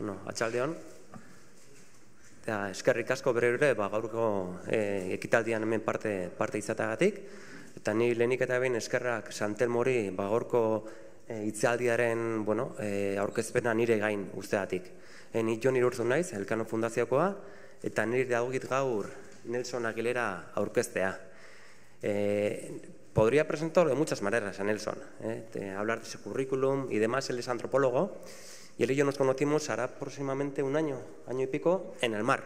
Bueno, atxaldeon. Eta eskerrik asko bere ere, ba, gaurko e, ekitaldian hemen parte, parte izatagatik. Eta ni lehenik eta behin eskerrak Santelmori ba, gaurko e, itzaldiaren bueno, e, aurkezpena nire gain usteatik. E, ni Jon Irurzu naiz, Elkano Fundaziokoa, eta nire dagogit gaur Nelson Aguilera aurkeztea. Eh, podría presentarlo de muchas maneras a Nelson, ¿eh? hablar de su currículum y demás. Él es antropólogo y él y yo nos conocimos hará aproximadamente un año, año y pico, en el mar,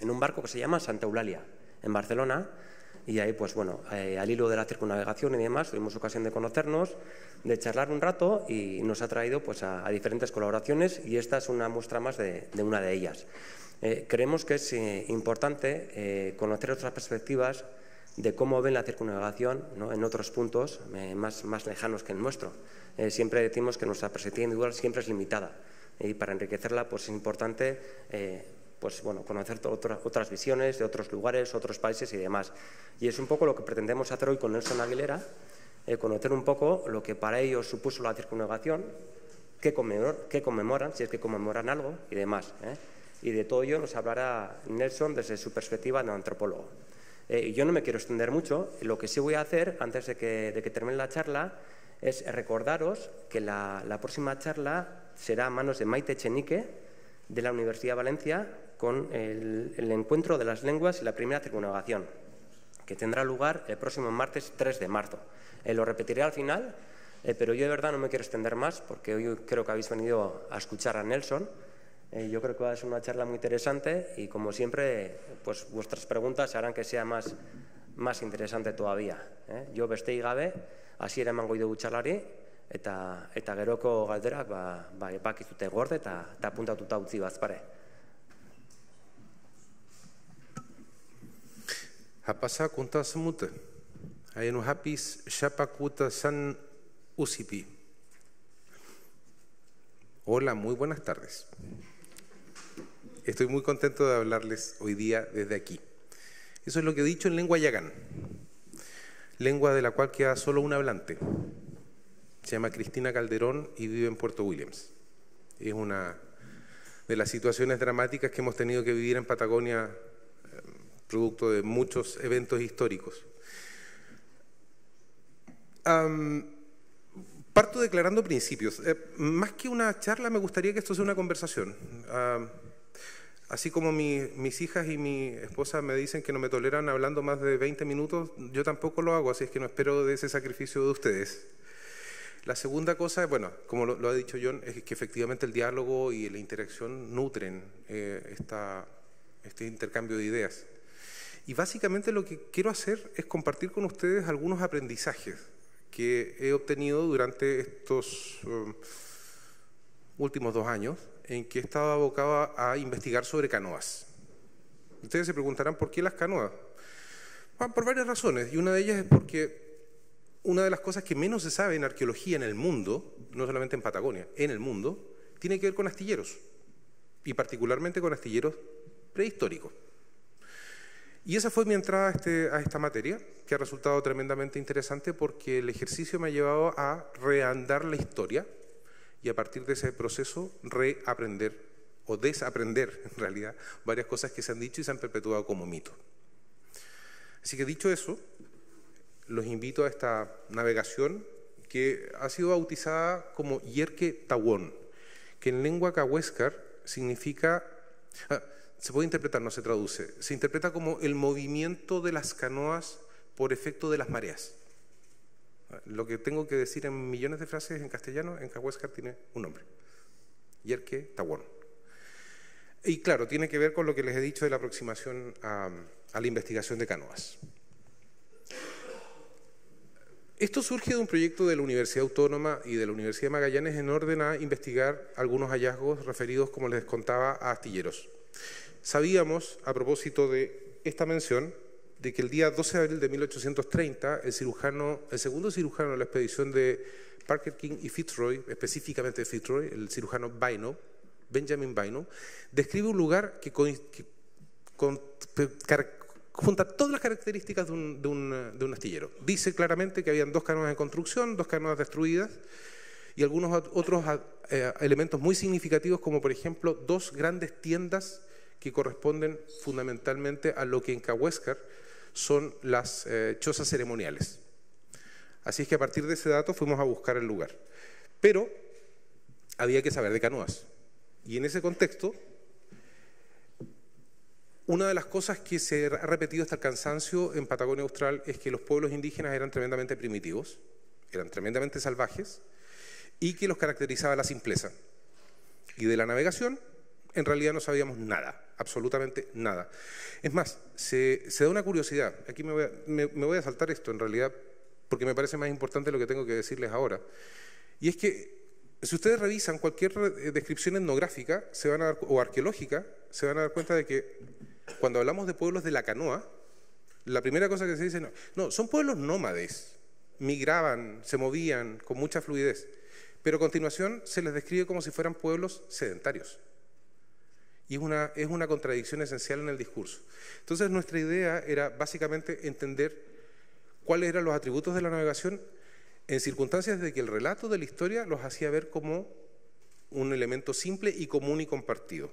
en un barco que se llama Santa Eulalia, en Barcelona. Y ahí, pues bueno, eh, al hilo de la circunnavegación y demás, tuvimos ocasión de conocernos, de charlar un rato y nos ha traído pues, a, diferentes colaboraciones y esta es una muestra más de, una de ellas. Eh, creemos que es importante conocer otras perspectivas de cómo ven la circunnavegación en otros puntos eh, más, más, lejanos que el nuestro. Eh, siempre decimos que nuestra perspectiva individual siempre es limitada y para enriquecerla pues, es importante eh, pues, bueno, conocer otras visiones de otros lugares, otros países y demás. Y es un poco lo que pretendemos hacer hoy con Nelson Aguilera, conocer un poco lo que para ellos supuso la circunnavegación, qué, qué conmemoran, si es que conmemoran algo y demás. Y de todo ello nos hablará Nelson desde su perspectiva de antropólogo. Eh, yo no me quiero extender mucho. Lo que sí voy a hacer, antes de que, termine la charla, es recordaros que la, próxima charla será a manos de Maite Chenique, de la Universidad de Valencia, con el, encuentro de las lenguas y la primera circunnavegación, que tendrá lugar el próximo martes 3 de marzo. Eh, lo repetiré al final, eh, pero yo de verdad no me quiero extender más, porque hoy creo que habéis venido a escuchar a Nelson. Eh, yo creo que va a ser una charla muy interesante y, como siempre, pues vuestras preguntas harán que sea más, más interesante todavía. Eh? Yo beste gabe, hasi ere emango dugu txalari, eta, eta geroko galderak ba, ba, bakizute gorde eta, eta apuntatuta utzi bazpare. Hapasa kunta semute. Hainu hapis shapakuta san usipi. Hola, muy buenas tardes. Estoy muy contento de hablarles hoy día desde aquí. Eso es lo que he dicho en lengua yagán, lengua de la cual queda solo un hablante. Se llama Cristina Calderón y vive en Puerto Williams. Es una de las situaciones dramáticas que hemos tenido que vivir en Patagonia, eh, producto de muchos eventos históricos. parto declarando principios. Eh, más que una charla, me gustaría que esto sea una conversación. Así como mis hijas y mi esposa me dicen que no me toleran hablando más de 20 minutos, yo tampoco lo hago, así es que no espero de ese sacrificio de ustedes. La segunda cosa, bueno, como lo, ha dicho John, es que efectivamente el diálogo y la interacción nutren eh, este intercambio de ideas. Y básicamente lo que quiero hacer es compartir con ustedes algunos aprendizajes que he obtenido durante estos um, últimos dos años en que estaba abocado a investigar sobre canoas. Ustedes se preguntarán, ¿por qué las canoas? por varias razones, y una de ellas es porque una de las cosas que menos se sabe en arqueología en el mundo, no solamente en Patagonia, en el mundo, tiene que ver con astilleros, y particularmente con astilleros prehistóricos. Y esa fue mi entrada a, este, a, esta materia, que ha resultado tremendamente interesante porque el ejercicio me ha llevado a reandar la historia y a partir de ese proceso reaprender o desaprender en realidad varias cosas que se han dicho y se han perpetuado como mito. Así que dicho eso, los invito a esta navegación que ha sido bautizada como Yerke Tawon, que en lengua cahuéscar significa, ah, se puede interpretar, no se traduce, se interpreta como el movimiento de las canoas por efecto de las mareas. Lo que tengo que decir en millones de frases en castellano, en Cahuéscar tiene un nombre. Yerke Tawon. Y claro, tiene que ver con lo que les he dicho de la aproximación a, la investigación de canoas. Esto surge de un proyecto de la Universidad Autónoma y de la Universidad de Magallanes en orden a investigar algunos hallazgos referidos, como les contaba, a astilleros. Sabíamos, a propósito de esta mención, de que el día 12 de abril de 1830, el, cirujano, el segundo cirujano de la expedición de Parker King y Fitzroy, específicamente Fitzroy, el cirujano Bino, Benjamin Bino, describe un lugar que, junta todas las características de un, astillero. Dice claramente que habían dos canoas en construcción, dos canoas destruidas, y algunos otros eh, elementos muy significativos como por ejemplo dos grandes tiendas que corresponden fundamentalmente a lo que en Cahuéscar son las eh, chozas ceremoniales. Así es que a partir de ese dato fuimos a buscar el lugar. Pero había que saber de canoas. Y en ese contexto, una de las cosas que se ha repetido hasta el cansancio en Patagonia Austral es que los pueblos indígenas eran tremendamente primitivos, eran tremendamente salvajes y que los caracterizaba la simpleza. Y de la navegación, en realidad no sabíamos nada, absolutamente nada. Es más, se, da una curiosidad, aquí me voy, a, me voy a saltar esto en realidad porque me parece más importante lo que tengo que decirles ahora. Y es que si ustedes revisan cualquier eh, descripción etnográfica se van a o arqueológica, se van a dar cuenta de que cuando hablamos de pueblos de la canoa, la primera cosa que se dice, no, no, son pueblos nómades, migraban, se movían con mucha fluidez, pero a continuación se les describe como si fueran pueblos sedentarios. Y es una, es una contradicción esencial en el discurso. Entonces nuestra idea era básicamente entender cuáles eran los atributos de la navegación en circunstancias de que el relato de la historia los hacía ver como un elemento simple y común y compartido.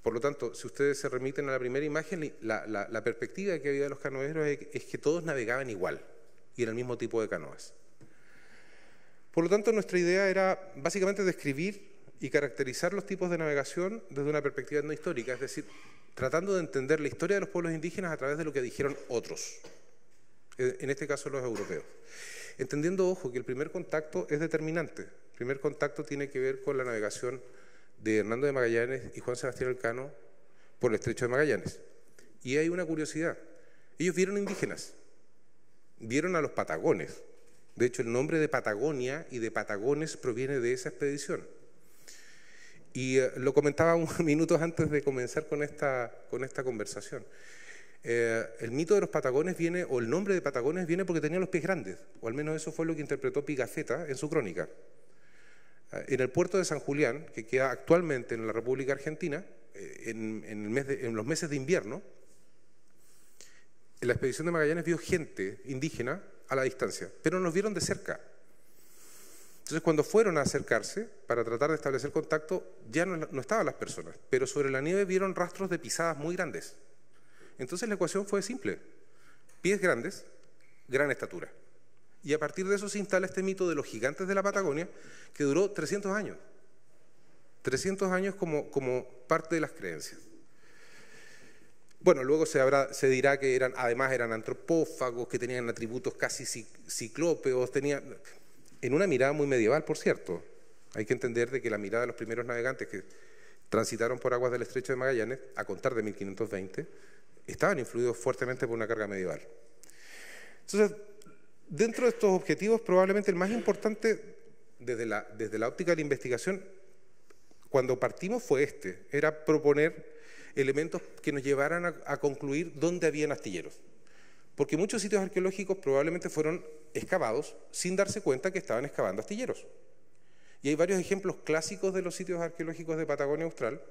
Por lo tanto, si ustedes se remiten a la primera imagen, la, perspectiva que había de los canoeros es, que todos navegaban igual y en el mismo tipo de canoas. Por lo tanto, nuestra idea era básicamente describir y caracterizar los tipos de navegación desde una perspectiva no histórica, es decir, tratando de entender la historia de los pueblos indígenas a través de lo que dijeron otros. Eh, en este caso los europeos. Entendiendo, ojo, que el primer contacto es determinante. El primer contacto tiene que ver con la navegación de Hernando de Magallanes y Juan Sebastián Elcano por el estrecho de Magallanes. Y hay una curiosidad. Ellos vieron indígenas, vieron a los patagones. De hecho, el nombre de Patagonia y de Patagones proviene de esa expedición. Y eh, lo comentaba unos minutos antes de comenzar con esta, con esta conversación. Eh, el mito de los Patagones viene, o el nombre de Patagones viene porque tenían los pies grandes, o al menos eso fue lo que interpretó Pigafetta en su crónica. Eh, en el puerto de San Julián, que queda actualmente en la República Argentina, eh, en, los meses de invierno, en la expedición de Magallanes vio gente indígena a la distancia, pero nos vieron de cerca. Entonces, cuando fueron a acercarse para tratar de establecer contacto, ya no estaban las personas, pero sobre la nieve vieron rastros de pisadas muy grandes. Entonces la ecuación fue simple. Pies grandes, gran estatura. Y a partir de eso se instala este mito de los gigantes de la Patagonia que duró 300 años. 300 años como, como parte de las creencias. Bueno, luego se, dirá que eran, además eran antropófagos, que tenían atributos casi ciclópeos, tenían, en una mirada muy medieval, por cierto. Hay que entender de que la mirada de los primeros navegantes que transitaron por aguas del estrecho de Magallanes, a contar de 1520, estaban influidos fuertemente por una carga medieval. Entonces, dentro de estos objetivos, probablemente el más importante desde la, desde la óptica de la investigación, cuando partimos fue este, era proponer elementos que nos llevaran a, a concluir dónde habían astilleros. Porque muchos sitios arqueológicos probablemente fueron excavados sin darse cuenta que estaban excavando astilleros. Y hay varios ejemplos clásicos de los sitios arqueológicos de Patagonia Austral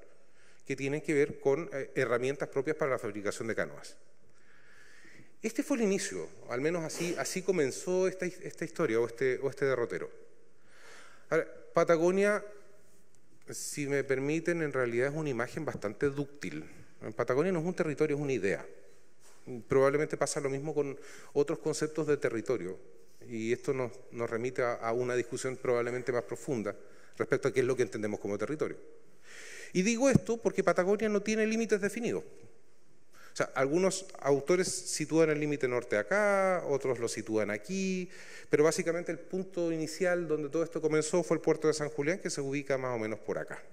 que tienen que ver con eh, herramientas propias para la fabricación de canoas. Este fue el inicio, al menos así, comenzó esta, historia o este, este derrotero. Patagonia, si me permiten, en realidad es una imagen bastante dúctil. Patagonia no es un territorio, es una idea. Probablemente pasa lo mismo con otros conceptos de territorio. Y esto nos, remite a, una discusión probablemente más profunda respecto a qué es lo que entendemos como territorio. Y digo esto porque Patagonia no tiene límites definidos. O sea, algunos autores sitúan el límite norte acá, otros lo sitúan aquí, pero básicamente el punto inicial donde todo esto comenzó fue el puerto de San Julián, que se ubica más o menos por acá,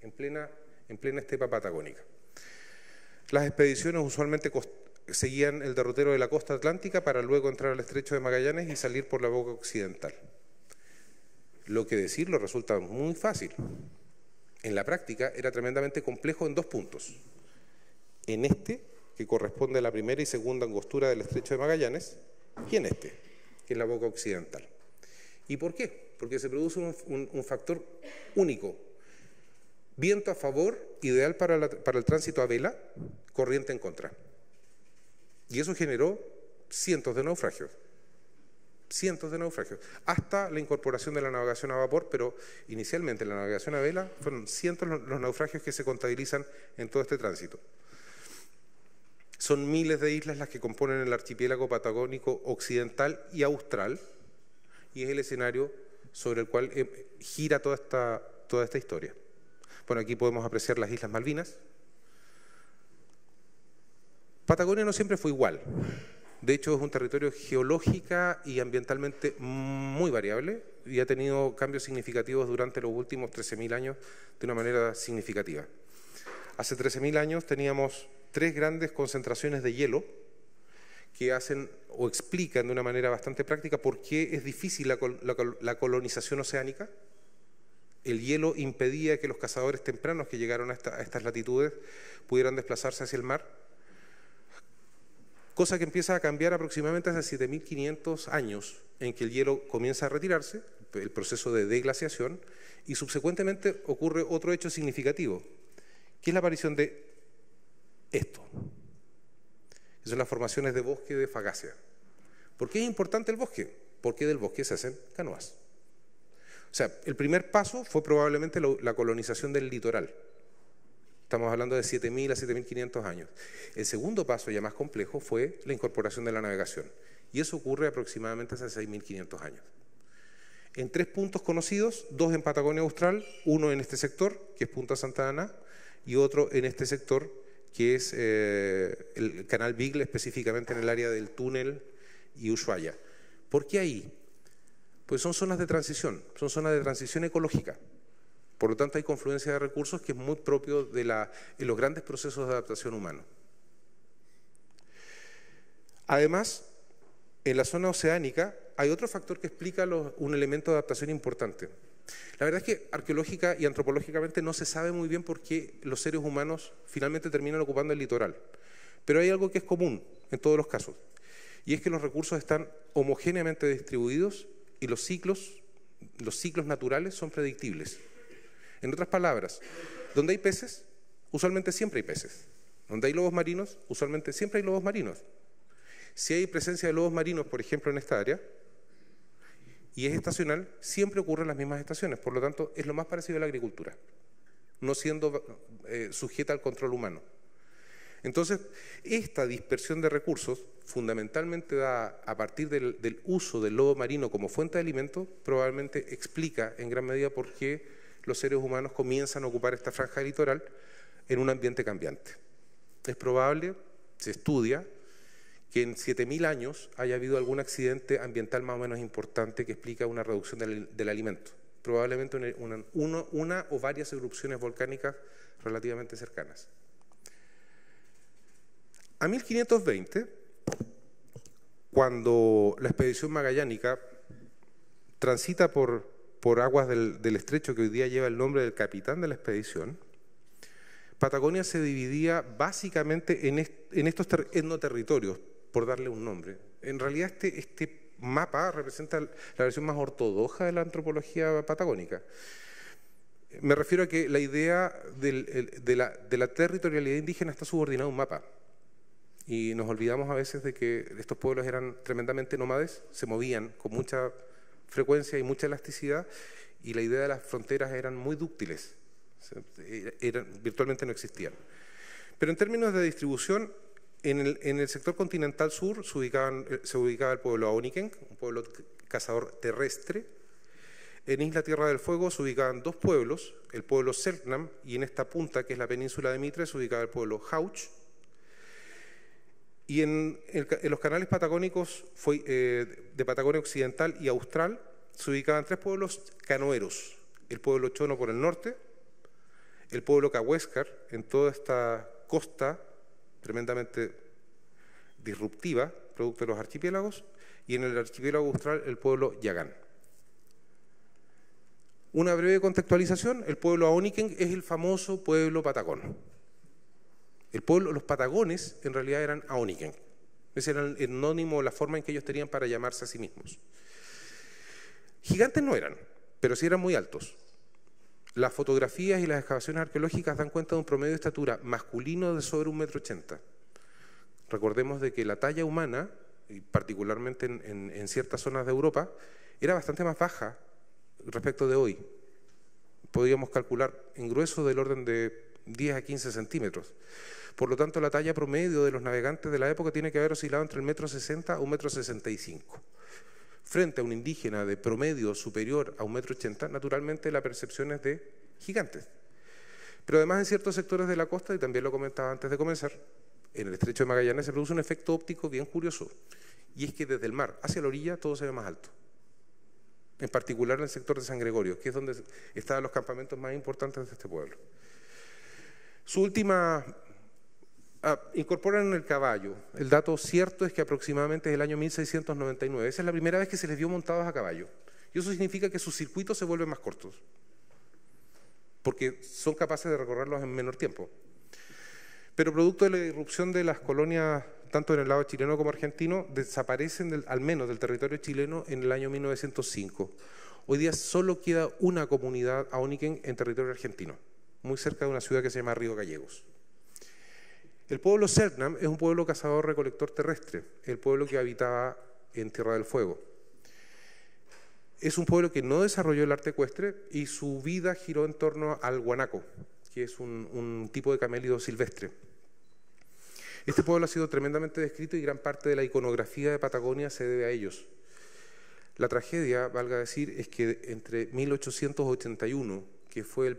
en plena estepa patagónica. Las expediciones usualmente seguían el derrotero de la costa atlántica para luego entrar al estrecho de Magallanes y salir por la boca occidental. Lo que decirlo resulta muy fácil en la práctica era tremendamente complejo en dos puntos. En este, que corresponde a la primera y segunda angostura del estrecho de Magallanes, y en este, que es la boca occidental. ¿Y por qué? Porque se produce un, factor único. Viento a favor, ideal para, para el tránsito a vela, corriente en contra. Y eso generó cientos de naufragios. cientos de naufragios, hasta la incorporación de la navegación a vapor, pero inicialmente la navegación a vela fueron cientos los naufragios que se contabilizan en todo este tránsito. Son miles de islas las que componen el archipiélago patagónico occidental y austral, y es el escenario sobre el cual eh, gira toda esta historia. Bueno, aquí podemos apreciar las Islas Malvinas. Patagonia no siempre fue igual. De hecho, es un territorio geológica y ambientalmente muy variable y ha tenido cambios significativos durante los últimos 13.000 años de una manera significativa. Hace 13.000 años teníamos tres grandes concentraciones de hielo que hacen o explican de una manera bastante práctica por qué es difícil la, colonización oceánica. El hielo impedía que los cazadores tempranos que llegaron a estas latitudes pudieran desplazarse hacia el mar cosa que empieza a cambiar aproximadamente hace 7.500 años, en que el hielo comienza a retirarse, el proceso de deglaciación, y subsecuentemente ocurre otro hecho significativo, que es la aparición de esto, son las formaciones de bosque de Fagácea. ¿Por qué es importante el bosque? Porque del bosque se hacen canoas. O sea, el primer paso fue probablemente la colonización del litoral. Estamos hablando de 7.000 a 7.500 años. El segundo paso, ya más complejo, fue la incorporación de la navegación. Y eso ocurre aproximadamente hace 6.500 años. En tres puntos conocidos, dos en Patagonia Austral, uno en este sector, que es Punta Santa Ana, y otro en este sector, que es eh, el canal Beagle, específicamente en el área del túnel y Ushuaia. ¿Por qué ahí? Pues son zonas de transición, son zonas de transición ecológica. Por lo tanto, hay confluencia de recursos que es muy propio de, los grandes procesos de adaptación humano. Además, en la zona oceánica hay otro factor que explica un elemento de adaptación importante. La verdad es que arqueológica y antropológicamente no se sabe muy bien por qué los seres humanos finalmente terminan ocupando el litoral. Pero hay algo que es común en todos los casos, y es que los recursos están homogéneamente distribuidos y los ciclos, los ciclos naturales son predictibles. En otras palabras, donde hay peces, usualmente siempre hay peces. Donde hay lobos marinos, usualmente siempre hay lobos marinos. Si hay presencia de lobos marinos, por ejemplo, en esta área, y es estacional, siempre ocurren las mismas estaciones. Por lo tanto, es lo más parecido a la agricultura, no siendo eh, sujeta al control humano. Entonces, esta dispersión de recursos, fundamentalmente da a partir del, uso del lobo marino como fuente de alimento, probablemente explica en gran medida por qué los seres humanos comienzan a ocupar esta franja litoral en un ambiente cambiante. Es probable, se estudia, que en 7.000 años haya habido algún accidente ambiental más o menos importante que explica una reducción del, alimento. Probablemente una, o varias erupciones volcánicas relativamente cercanas. A 1520, cuando la expedición magallánica transita por por aguas del, estrecho que hoy día lleva el nombre del capitán de la expedición, Patagonia se dividía básicamente en, estos etnoterritorios, por darle un nombre. En realidad este, este mapa representa la versión más ortodoxa de la antropología patagónica. Me refiero a que la idea de, la, de, la, territorialidad indígena está subordinada a un mapa. Y nos olvidamos a veces de que estos pueblos eran tremendamente nómades, se movían con mucha frecuencia y mucha elasticidad y la idea de las fronteras eran muy dúctiles, eran, virtualmente no existían. Pero en términos de distribución, en el, sector continental sur se, eh, ubicaba el pueblo Aoniken, un pueblo cazador terrestre. En Isla Tierra del Fuego se ubicaban dos pueblos, el pueblo Selknam y en esta punta, que es la península de Mitre, se ubicaba el pueblo Hauch. Y en, los canales patagónicos eh, de Patagonia Occidental y Austral se ubicaban tres pueblos canoeros. El pueblo Chono por el norte, el pueblo Cahuéscar en toda esta costa tremendamente disruptiva, producto de los archipiélagos, y en el archipiélago austral el pueblo Yagán. Una breve contextualización, el pueblo Aoniken es el famoso pueblo patagón. El pueblo, los patagones en realidad eran Aoniken. Ese era el etnónimo, la forma en que ellos tenían para llamarse a sí mismos. Gigantes no eran, pero sí eran muy altos. Las fotografías y las excavaciones arqueológicas dan cuenta de un promedio de estatura masculino de sobre un metro ochenta. Recordemos de que la talla humana particularmente en, en ciertas zonas de Europa, era bastante más baja respecto de hoy. Podríamos calcular en grueso del orden de 10 a 15 centímetros. Por lo tanto, la talla promedio de los navegantes de la época tiene que haber oscilado entre el metro 60 a un metro 65. Frente a un indígena de promedio superior a un metro 80, naturalmente la percepción es de gigantes. Pero además en ciertos sectores de la costa, y también lo comentaba antes de comenzar, en el estrecho de Magallanes se produce un efecto óptico bien curioso, y es que desde el mar hacia la orilla todo se ve más alto. En particular en el sector de San Gregorio, que es donde estaban los campamentos más importantes de este pueblo. Su última Ah, incorporan el caballo. El dato cierto es que aproximadamente es el año 1699. Esa es la primera vez que se les vio montados a caballo. Y eso significa que sus circuitos se vuelven más cortos, porque son capaces de recorrerlos en menor tiempo. Pero producto de la irrupción de las colonias, tanto en el lado chileno como argentino, desaparecen al menos del territorio chileno en el año 1905. Hoy día solo queda una comunidad aoniken en territorio argentino, muy cerca de una ciudad que se llama Río Gallegos. El pueblo Selknam es un pueblo cazador-recolector terrestre, el pueblo que habitaba en Tierra del Fuego. Es un pueblo que no desarrolló el arte ecuestre y su vida giró en torno al guanaco, que es un, tipo de camélido silvestre. Este pueblo ha sido tremendamente descrito y gran parte de la iconografía de Patagonia se debe a ellos. La tragedia, valga decir, es que entre 1881, que fue el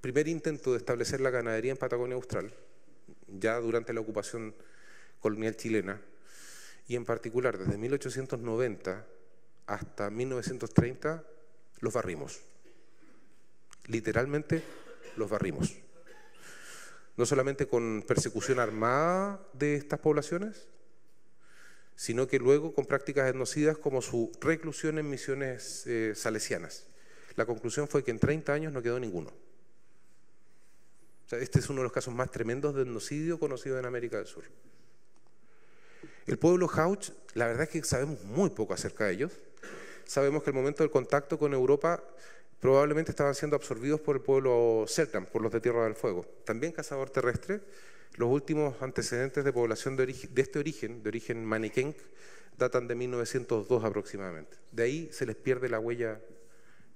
primer intento de establecer la ganadería en Patagonia Austral, ya durante la ocupación colonial chilena, y en particular desde 1890 hasta 1930 los barrimos. Literalmente los barrimos. No solamente con persecución armada de estas poblaciones, sino que luego con prácticas etnocidas como su reclusión en misiones eh, salesianas. La conclusión fue que en 30 años no quedó ninguno este es uno de los casos más tremendos de etnocidio conocido en América del Sur. El pueblo Hauch, la verdad es que sabemos muy poco acerca de ellos. Sabemos que el momento del contacto con Europa probablemente estaban siendo absorbidos por el pueblo Selknam, por los de Tierra del Fuego. También cazador terrestre. Los últimos antecedentes de población de, este origen, de origen maniquenc, datan de 1902 aproximadamente. De ahí se les pierde la huella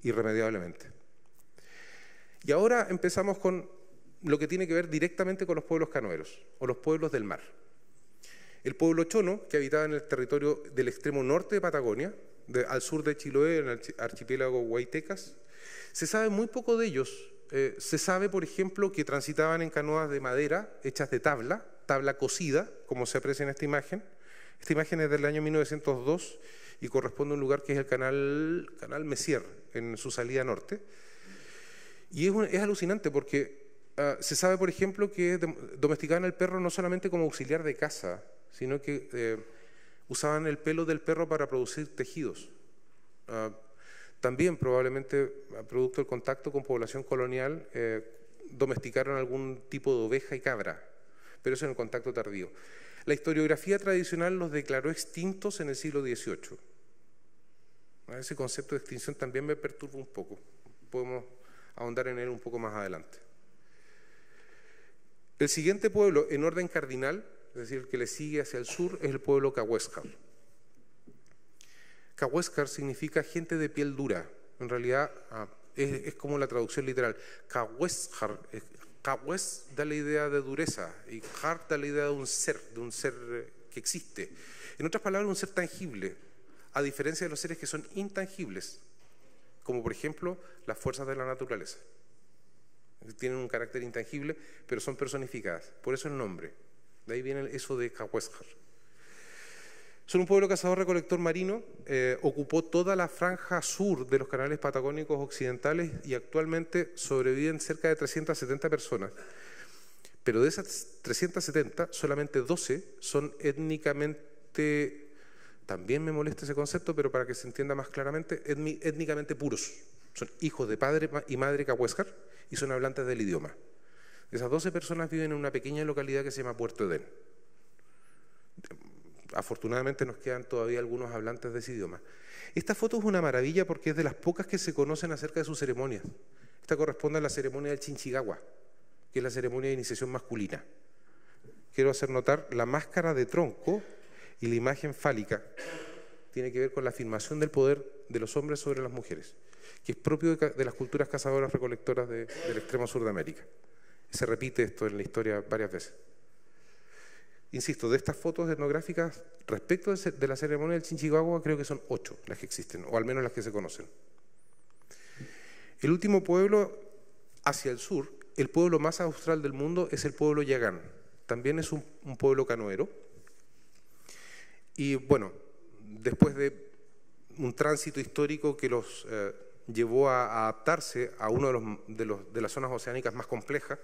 irremediablemente. Y ahora empezamos con lo que tiene que ver directamente con los pueblos canoeros o los pueblos del mar. El pueblo chono, que habitaba en el territorio del extremo norte de Patagonia, al sur de Chiloé, en el archipiélago Huaytecas, se sabe muy poco de ellos. Eh, se sabe, por ejemplo, que transitaban en canoas de madera hechas de tabla, tabla cocida, como se aprecia en esta imagen. Esta imagen es del año 1902 y corresponde a un lugar que es el canal, canal Messier, en su salida norte. Y es, es alucinante porque Ah, se sabe, por ejemplo, que domesticaban el perro no solamente como auxiliar de caza, sino que eh, usaban el pelo del perro para producir tejidos. Ah, también, probablemente, producto del contacto con población colonial, eh, domesticaron algún tipo de oveja y cabra, pero eso en el contacto tardío. La historiografía tradicional los declaró extintos en el siglo XVIII. Ese concepto de extinción también me perturba un poco. Podemos ahondar en él un poco más adelante. El siguiente pueblo en orden cardinal, es decir, el que le sigue hacia el sur, es el pueblo Cahuéscar. Cahuéscar significa gente de piel dura. En realidad ah, es, como la traducción literal. Cahuéscar, Cahués da la idea de dureza y Har da la idea de un ser, de un ser eh, que existe. En otras palabras, un ser tangible, a diferencia de los seres que son intangibles, como por ejemplo las fuerzas de la naturaleza tienen un carácter intangible, pero son personificadas. Por eso el nombre. De ahí viene eso de Cahuéscar. Son un pueblo cazador-recolector marino, eh, ocupó toda la franja sur de los canales patagónicos occidentales y actualmente sobreviven cerca de 370 personas. Pero de esas 370, solamente 12 son étnicamente, también me molesta ese concepto, pero para que se entienda más claramente, étnicamente puros. Son hijos de padre y madre Cahuéscar y son hablantes del idioma. Esas 12 personas viven en una pequeña localidad que se llama Puerto Edén. Afortunadamente nos quedan todavía algunos hablantes de ese idioma. Esta foto es una maravilla porque es de las pocas que se conocen acerca de sus ceremonias. Esta corresponde a la ceremonia del Chinchigagua, que es la ceremonia de iniciación masculina. Quiero hacer notar, la máscara de tronco Y la imagen fálica tiene que ver con la afirmación del poder de los hombres sobre las mujeres, que es propio de, las culturas cazadoras recolectoras del extremo sur de América. Se repite esto en la historia varias veces. Insisto, de estas fotos etnográficas respecto de la ceremonia del Chinchigagua, creo que son ocho las que existen, o al menos las que se conocen. El último pueblo hacia el sur, el pueblo más austral del mundo, es el pueblo Yagán. También es un, pueblo canoero. Y bueno, después de un tránsito histórico que los eh, llevó a, adaptarse a una de, las zonas oceánicas más complejas,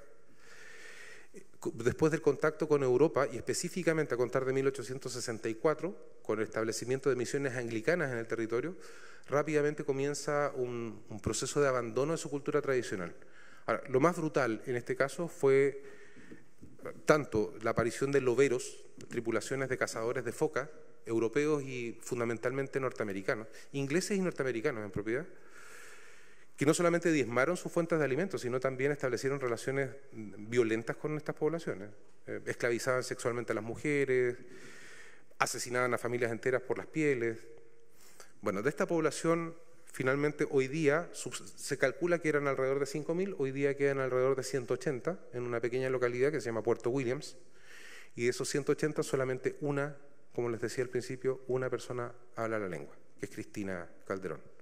después del contacto con Europa y específicamente a contar de 1864, con el establecimiento de misiones anglicanas en el territorio, rápidamente comienza un, proceso de abandono de su cultura tradicional. Lo más brutal en este caso fue tanto la aparición de loberos, tripulaciones de cazadores de foca, europeos y fundamentalmente norteamericanos, ingleses y norteamericanos en propiedad, que no solamente diezmaron sus fuentes de alimentos, sino también establecieron relaciones violentas con estas poblaciones. Eh, esclavizaban sexualmente a las mujeres, asesinaban a familias enteras por las pieles. Bueno, de esta población, finalmente hoy día se calcula que eran alrededor de 5.000, hoy día quedan alrededor de 180 en una pequeña localidad que se llama Puerto Williams, y de esos 180 solamente una, como les decía al principio, una persona habla la lengua, que es Cristina Calderón.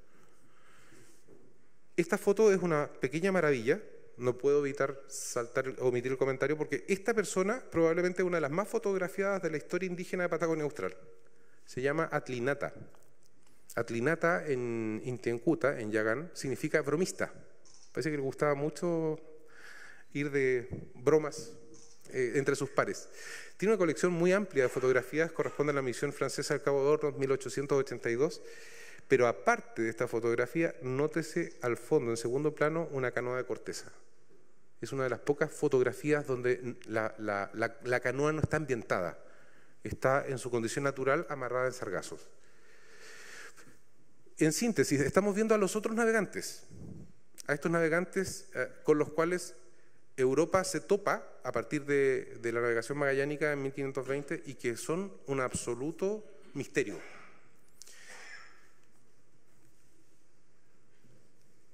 Esta foto es una pequeña maravilla, no puedo evitar saltar omitir el comentario porque esta persona probablemente es una de las más fotografiadas de la historia indígena de Patagonia Austral. Se llama Atlinata. Atlinata en Intiencuta, en Yagán, significa bromista. Parece que le gustaba mucho ir de bromas eh, entre sus pares. Tiene una colección muy amplia de fotografías, corresponde a la misión francesa al Cabo de Hornos 1882 pero aparte de esta fotografía, nótese al fondo, en segundo plano, una canoa de corteza. Es una de las pocas fotografías donde la, canoa no está ambientada, está en su condición natural amarrada en sargazos. En síntesis, estamos viendo a los otros navegantes, a estos navegantes eh, con los cuales Europa se topa a partir de, de la navegación magallánica en 1520 y que son un absoluto misterio.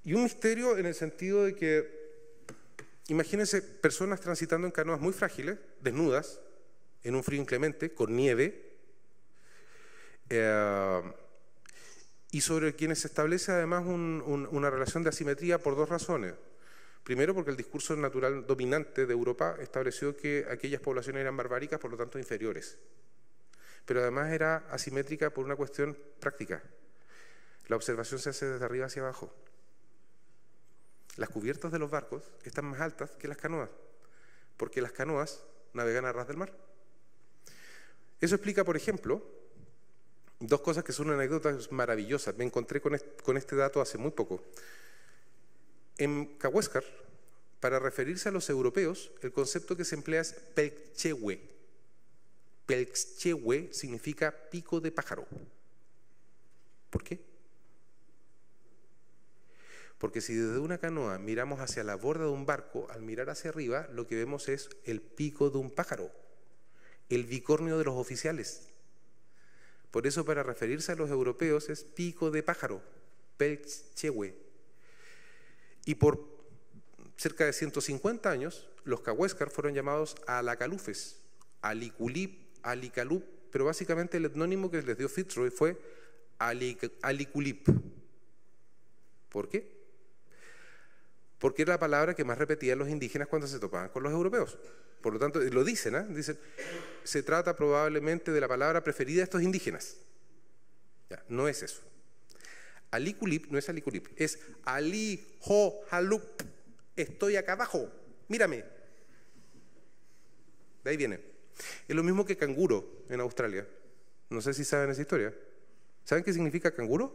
Y un misterio en el sentido de que, imagínense personas transitando en canoas muy frágiles, desnudas, en un frío inclemente, con nieve, eh, y sobre quienes se establece además una relación de asimetría por dos razones. Primero, porque el discurso natural dominante de Europa estableció que aquellas poblaciones eran barbáricas, por lo tanto inferiores. Pero además era asimétrica por una cuestión práctica. La observación se hace desde arriba hacia abajo. Las cubiertas de los barcos están más altas que las canoas, porque las canoas navegan a ras del mar. Eso explica, por ejemplo, dos cosas que son anécdotas maravillosas. Me encontré con este, dato hace muy poco. En Cahuéscar, para referirse a los europeos, el concepto que se emplea es pelchehue. Pelchehue significa pico de pájaro. ¿Por qué? Porque si desde una canoa miramos hacia la borda de un barco, al mirar hacia arriba, lo que vemos es el pico de un pájaro, el bicornio de los oficiales. Por eso, para referirse a los europeos, es pico de pájaro, pelchehue. Y por cerca de 150 años, los cahuéscar fueron llamados alacalufes, aliculip, alicalup, pero básicamente el etnónimo que les dio Fitzroy fue aliculip. ¿Por qué? Porque era la palabra que más repetían los indígenas cuando se topaban con los europeos. Por lo tanto, lo dicen, ¿eh? dicen, se trata probablemente de la palabra preferida de estos indígenas. no es eso. Aliculip no es aliculip, es ali. Estoy acá abajo, mírame. De ahí viene. Es lo mismo que canguro en Australia. No sé si saben esa historia. ¿Saben qué significa canguro?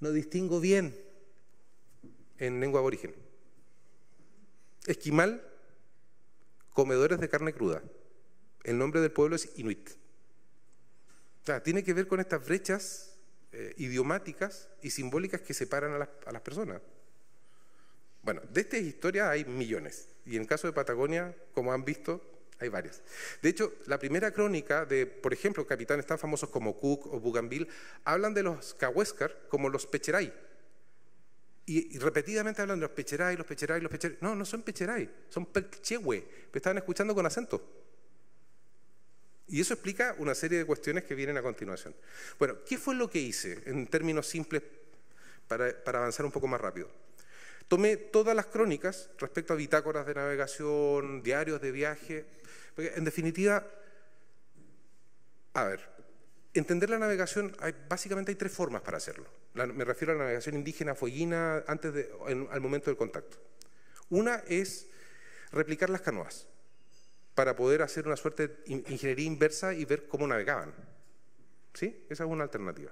No distingo bien en lengua aborigen. Esquimal, comedores de carne cruda. El nombre del pueblo es Inuit. O sea, tiene que ver con estas brechas eh, idiomáticas y simbólicas que separan a las, personas. Bueno, de estas historias hay millones. Y en caso de Patagonia, como han visto, hay varios. De hecho, la primera crónica de, por ejemplo, capitanes tan famosos como Cook o Bougainville, hablan de los Cahuéscar como los Pecheray. Y, repetidamente hablan de los Pecheray, los Pecheray, los Pecheray. No, no son Pecheray, son Perchehue. Me estaban escuchando con acento. Y eso explica una serie de cuestiones que vienen a continuación. Bueno, ¿qué fue lo que hice en términos simples para, para avanzar un poco más rápido? Tomé todas las crónicas respecto a bitácoras de navegación, diarios de viaje, porque en definitiva, a ver, entender la navegación, hay, básicamente hay tres formas para hacerlo. me refiero a la navegación indígena fueguina antes de, al momento del contacto. Una es replicar las canoas para poder hacer una suerte de ingeniería inversa y ver cómo navegaban. ¿Sí? Esa es una alternativa.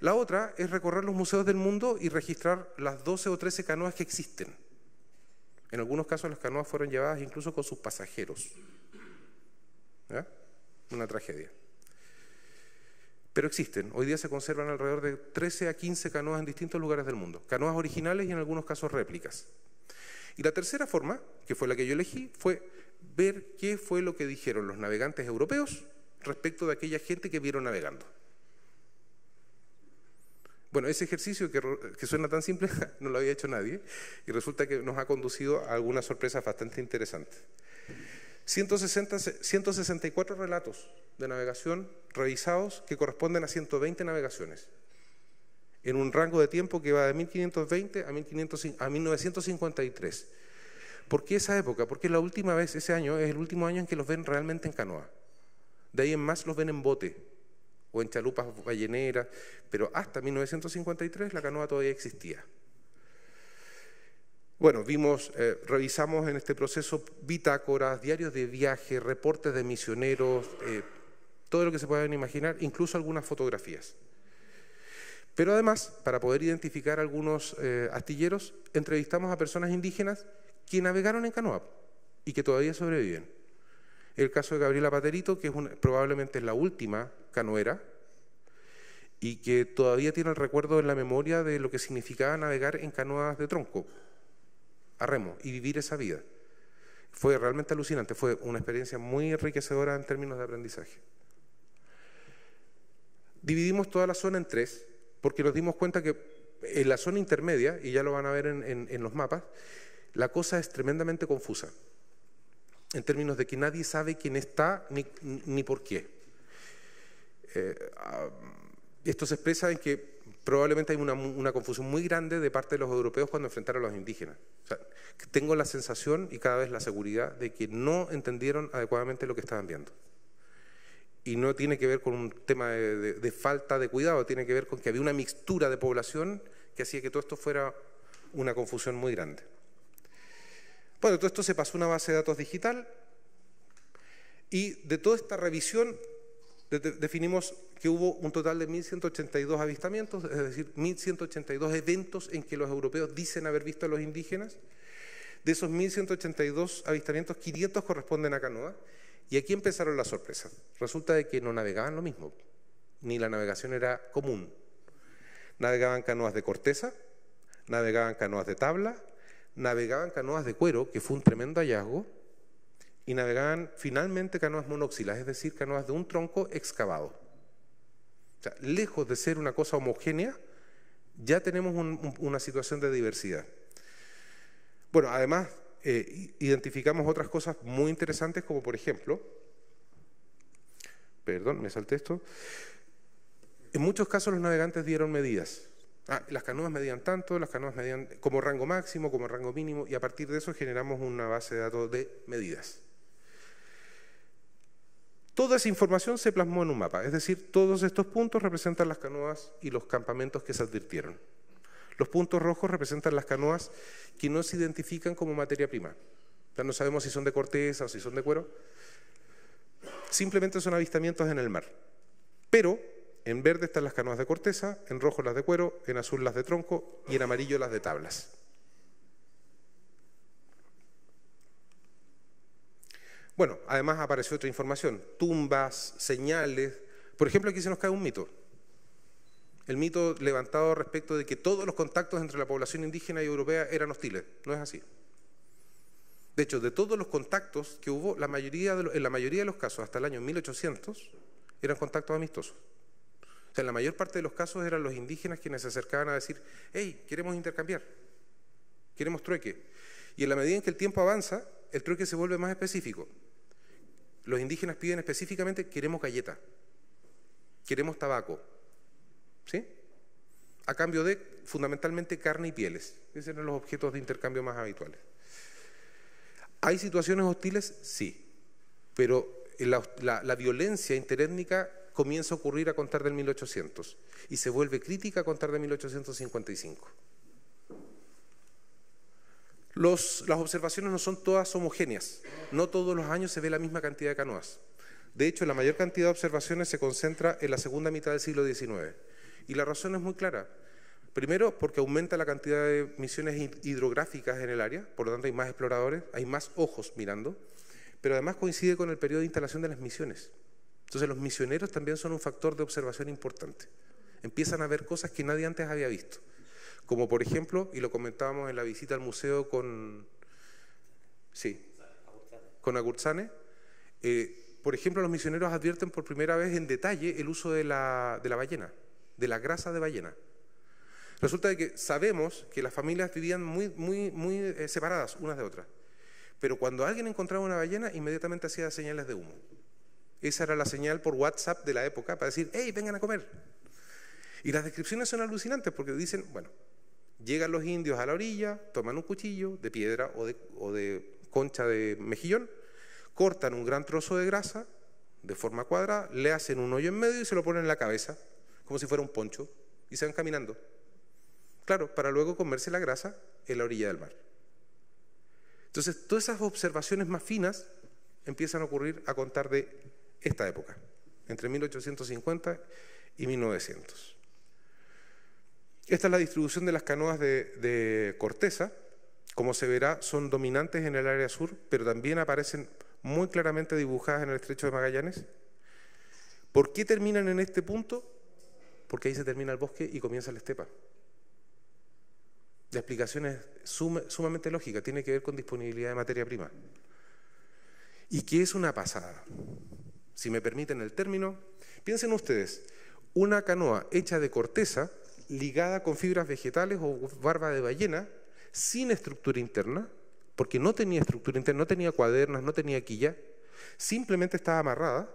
La otra es recorrer los museos del mundo y registrar las 12 o 13 canoas que existen. En algunos casos las canoas fueron llevadas incluso con sus pasajeros. Una tragedia. Pero existen. Hoy día se conservan alrededor de 13 a 15 canoas en distintos lugares del mundo. Canoas originales y en algunos casos réplicas. Y la tercera forma, que fue la que yo elegí, fue ver qué fue lo que dijeron los navegantes europeos respecto de aquella gente que vieron navegando. Bueno, ese ejercicio que, suena tan simple no lo había hecho nadie y resulta que nos ha conducido a algunas sorpresas bastante interesantes. 160, 164 relatos de navegación revisados que corresponden a 120 navegaciones en un rango de tiempo que va de 1520 a, 1500, a 1953. ¿Por qué esa época? Porque la última vez, ese año, es el último año en que los ven realmente en canoa. De ahí en más los ven en bote, o en chalupas balleneras, pero hasta 1953 la canoa todavía existía. Bueno, vimos, eh, revisamos en este proceso bitácoras, diarios de viaje, reportes de misioneros, eh, todo lo que se puedan imaginar, incluso algunas fotografías. Pero además, para poder identificar algunos eh, astilleros, entrevistamos a personas indígenas que navegaron en canoa y que todavía sobreviven. El caso de Gabriela Paterito, que probablemente es la última canoera y que todavía tiene el recuerdo en la memoria de lo que significaba navegar en canoas de tronco, a remo, y vivir esa vida. Fue realmente alucinante, fue una experiencia muy enriquecedora en términos de aprendizaje. Dividimos toda la zona en tres, porque nos dimos cuenta que en la zona intermedia, y ya lo van a ver en, los mapas, la cosa es tremendamente confusa, en términos de que nadie sabe quién está ni, por qué. Eh, ah, esto se expresa en que probablemente hay una, confusión muy grande de parte de los europeos cuando enfrentaron a los indígenas. tengo la sensación y cada vez la seguridad de que no entendieron adecuadamente lo que estaban viendo. Y no tiene que ver con un tema de, falta de cuidado, tiene que ver con que había una mixtura de población que hacía que todo esto fuera una confusión muy grande. Bueno, todo esto se pasó a una base de datos digital y de toda esta revisión definimos que hubo un total de 1.182 avistamientos, es decir, 1.182 eventos en que los europeos dicen haber visto a los indígenas. De esos 1.182 avistamientos, 500 corresponden a canoa. Y aquí empezaron las sorpresas. Resulta de que no navegaban lo mismo, ni la navegación era común. Navegaban canoas de corteza, navegaban canoas de tabla, navegaban canoas de cuero, que fue un tremendo hallazgo, y navegaban finalmente canoas monóxilas, es decir, canoas de un tronco excavado lejos de ser una cosa homogénea, ya tenemos una situación de diversidad. Bueno, además, eh, identificamos otras cosas muy interesantes, como por ejemplo, perdón, me salté esto, en muchos casos los navegantes dieron medidas. Ah, las canoas medían tanto, las canoas medían como rango máximo, como rango mínimo, y a partir de eso generamos una base de datos de medidas. Toda esa información se plasmó en un mapa, es decir, todos estos puntos representan las canoas y los campamentos que se advirtieron. Los puntos rojos representan las canoas que no se identifican como materia prima. Ya no sabemos si son de corteza o si son de cuero. Simplemente son avistamientos en el mar. Pero en verde están las canoas de corteza, en rojo las de cuero, en azul las de tronco y en amarillo las de tablas. Bueno, además apareció otra información, tumbas, señales. Por ejemplo, aquí se nos cae un mito. El mito levantado respecto de que todos los contactos entre la población indígena y europea eran hostiles. No es así. De hecho, de todos los contactos que hubo, la mayoría en la mayoría de los casos, hasta el año 1800, eran contactos amistosos. O sea, en la mayor parte de los casos eran los indígenas quienes se acercaban a decir, hey, queremos intercambiar, queremos trueque. Y en la medida en que el tiempo avanza, el trueque se vuelve más específico. Los indígenas piden específicamente, queremos galleta, queremos tabaco, ¿sí? A cambio de fundamentalmente carne y pieles. Esos eran los objetos de intercambio más habituales. ¿Hay situaciones hostiles? Sí, pero la, violencia interétnica comienza a ocurrir a contar del 1800 y se vuelve crítica a contar de 1855. las observaciones no son todas homogéneas, no todos los años se ve la misma cantidad de canoas. De hecho, la mayor cantidad de observaciones se concentra en la segunda mitad del siglo XIX. Y la razón es muy clara. Primero, porque aumenta la cantidad de misiones hidrográficas en el área, por lo tanto hay más exploradores, hay más ojos mirando, pero además coincide con el periodo de instalación de las misiones. Entonces los misioneros también son un factor de observación importante. Empiezan a ver cosas que nadie antes había visto. Como por ejemplo, y lo comentábamos en la visita al museo con, sí, con Agurzane, eh, por ejemplo, los misioneros advierten por primera vez en detalle el uso de la, de la ballena, de la grasa de ballena. Resulta de que sabemos que las familias vivían muy, muy, muy eh, separadas unas de otras. Pero cuando alguien encontraba una ballena, inmediatamente hacía señales de humo. Esa era la señal por WhatsApp de la época para decir, hey, vengan a comer. Y las descripciones son alucinantes porque dicen, bueno, llegan los indios a la orilla, toman un cuchillo de piedra o de, o de concha de mejillón, cortan un gran trozo de grasa de forma cuadrada, le hacen un hoyo en medio y se lo ponen en la cabeza, como si fuera un poncho, y se van caminando. Claro, para luego comerse la grasa en la orilla del mar. Entonces, todas esas observaciones más finas empiezan a ocurrir a contar de esta época, entre 1850 y 1900. Esta es la distribución de las canoas de, corteza. Como se verá, son dominantes en el área sur, pero también aparecen muy claramente dibujadas en el estrecho de Magallanes. ¿Por qué terminan en este punto? Porque ahí se termina el bosque y comienza la estepa. La explicación es sumamente lógica, tiene que ver con disponibilidad de materia prima. ¿Y qué es una pasada? si me permiten el término, piensen ustedes, una canoa hecha de corteza, ligada con fibras vegetales o barba de ballena, sin estructura interna, porque no tenía estructura interna, no tenía cuadernas, no tenía quilla, simplemente estaba amarrada,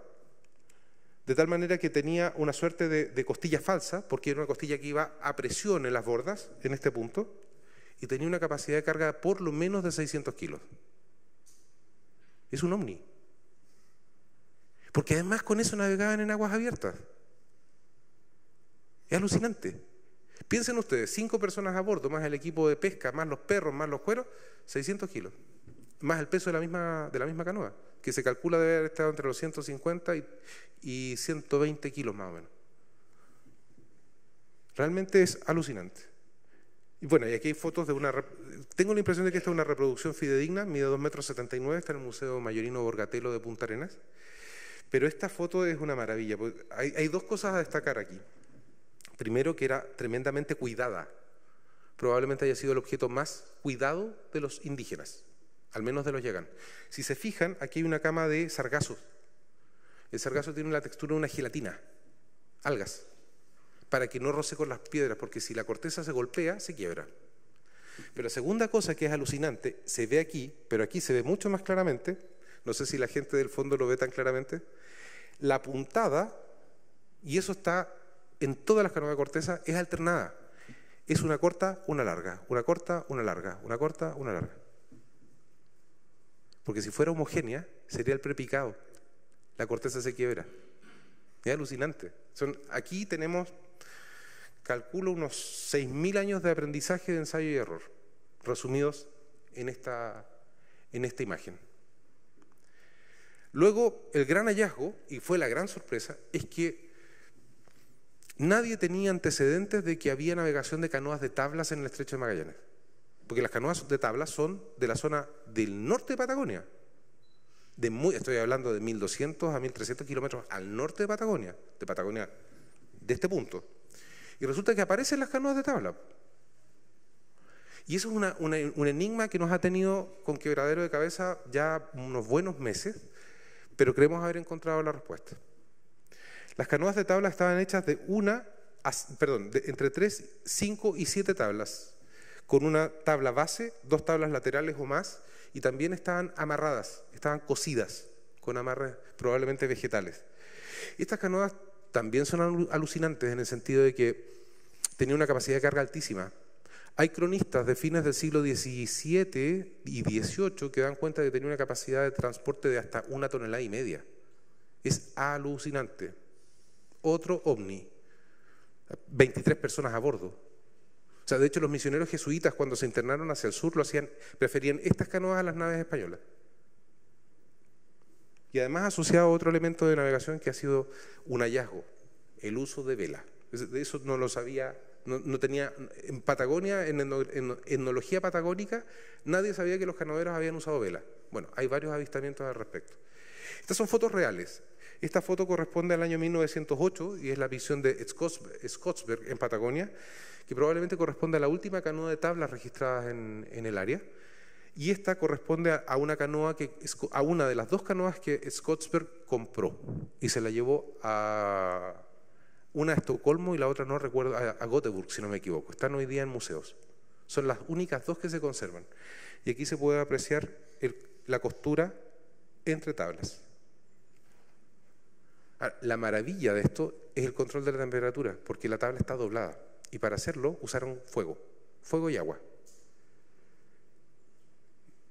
de tal manera que tenía una suerte de, costilla falsa, porque era una costilla que iba a presión en las bordas, en este punto, y tenía una capacidad de carga por lo menos de 600 kilos. Es un ovni. Porque además con eso navegaban en aguas abiertas. Es alucinante. Piensen ustedes, cinco personas a bordo, más el equipo de pesca, más los perros, más los cueros, 600 kilos. Más el peso de la misma canoa, que se calcula debe haber estado entre los 150 y, y 120 kilos más o menos. Realmente es alucinante. Y bueno, y aquí hay fotos de una... Tengo la impresión de que esta es una reproducción fidedigna, mide 2 metros 79, está en el Museo Mayorino Borgatelo de Punta Arenas. Pero esta foto es una maravilla. Hay, dos cosas a destacar aquí. Primero, que era tremendamente cuidada. Probablemente haya sido el objeto más cuidado de los indígenas, al menos de los llegan. Si se fijan, aquí hay una cama de sargazo. El sargazo tiene la textura de una gelatina, algas, para que no roce con las piedras, porque si la corteza se golpea, se quiebra. Pero la segunda cosa que es alucinante, se ve aquí, pero aquí se ve mucho más claramente, no sé si la gente del fondo lo ve tan claramente, la puntada, y eso está en todas las canoas de corteza, es alternada. Es una corta, una larga, una corta, una larga, una corta, una larga. Porque si fuera homogénea, sería el prepicado. La corteza se quiebra. Es alucinante. Son, aquí tenemos, calculo, unos 6.000 años de aprendizaje de ensayo y error, resumidos en esta, en esta imagen. Luego, el gran hallazgo, y fue la gran sorpresa, es que nadie tenía antecedentes de que había navegación de canoas de tablas en el estrecho de Magallanes. Porque las canoas de tablas son de la zona del norte de Patagonia. De muy, estoy hablando de 1.200 a 1.300 kilómetros al norte de Patagonia, de Patagonia, de este punto. Y resulta que aparecen las canoas de tabla. Y eso es un enigma que nos ha tenido con quebradero de cabeza ya unos buenos meses, pero creemos haber encontrado la respuesta. Las canoas de tabla estaban hechas de una, perdón, de entre tres, cinco y siete tablas, con una tabla base, dos tablas laterales o más, y también estaban amarradas, estaban cosidas con amarres probablemente vegetales. Estas canoas también son alucinantes en el sentido de que tenían una capacidad de carga altísima. Hay cronistas de fines del siglo XVII y XVIII que dan cuenta de que tenía una capacidad de transporte de hasta una tonelada y media. Es alucinante. Otro ovni. 23 personas a bordo. De hecho los misioneros jesuitas cuando se internaron hacia el sur lo hacían, preferían estas canoas a las naves españolas. Y además asociado a otro elemento de navegación que ha sido un hallazgo, el uso de vela. De eso no lo sabía, no, tenía, en Patagonia, en, etnología patagónica, nadie sabía que los canoeros habían usado vela. Bueno, hay varios avistamientos al respecto. Estas son fotos reales. Esta foto corresponde al año 1908 y es la visión de Scottsberg en Patagonia, que probablemente corresponde a la última canoa de tablas registradas en el área. Y esta corresponde a una canoa que a una de las dos canoas que Scottsberg compró y se la llevó a una a Estocolmo y la otra no recuerdo a, Göteborg si no me equivoco. Están hoy día en museos. Son las únicas dos que se conservan. Y aquí se puede apreciar la costura entre tablas. La maravilla de esto es el control de la temperatura, porque la tabla está doblada. Y para hacerlo usaron fuego, fuego y agua.